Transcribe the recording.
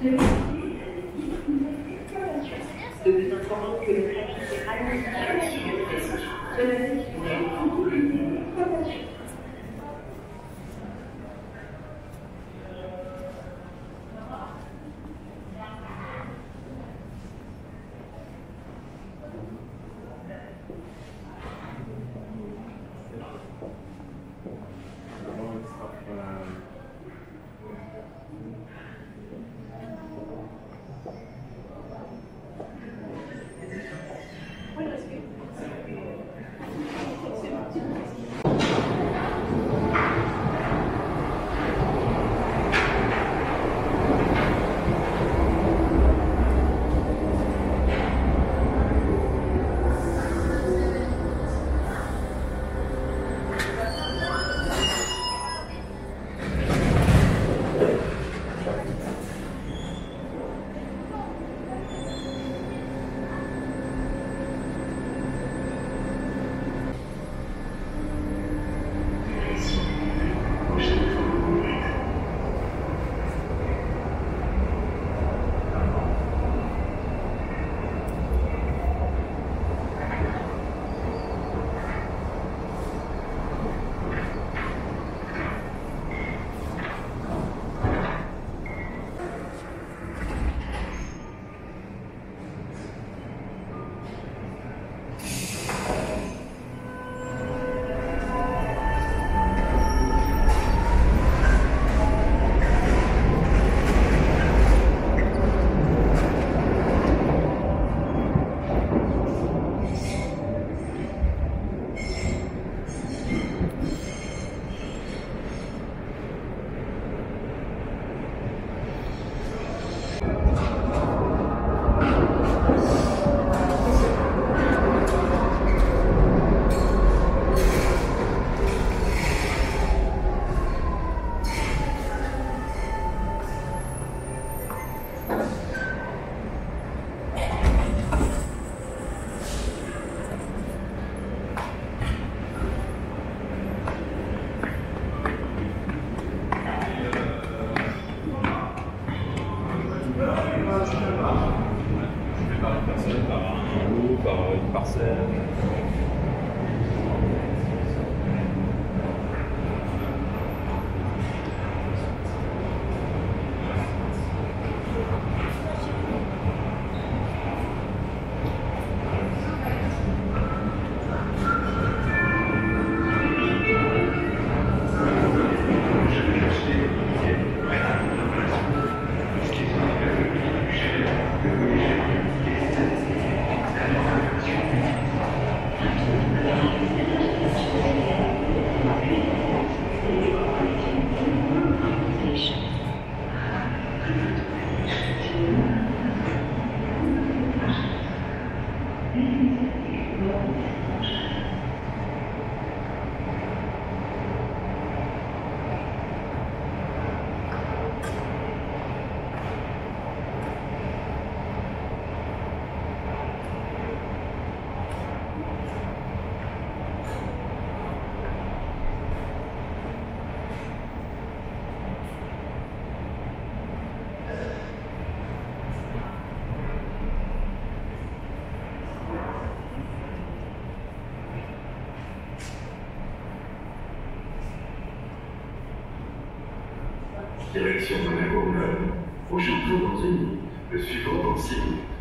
Je vous que le trafic est ralenti à de Direction Monaco-Melbourne. Prochain tour dans une. Le suivant six minutes.